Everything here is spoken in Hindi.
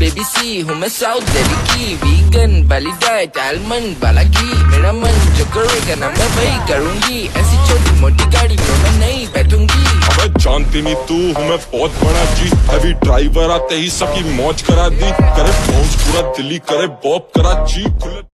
बेबी सी हूँ मैं साउथ दिल्ली की वीगन वाली डाइट आलमंड वाला घी मेरा मन जो करेगा ना मैं वही करूँगी ऐसी छोटी मोटी गाड़ी में मैं नहीं बैठूँगी अबे जानती नहीं तू, हूँ मैं बहुत बड़ा जी हैवी ड्राइवर आते ही सबकी मौज करा दी। करे पहुँच पूरा दिल्ली, करे बॉप करा जी खुले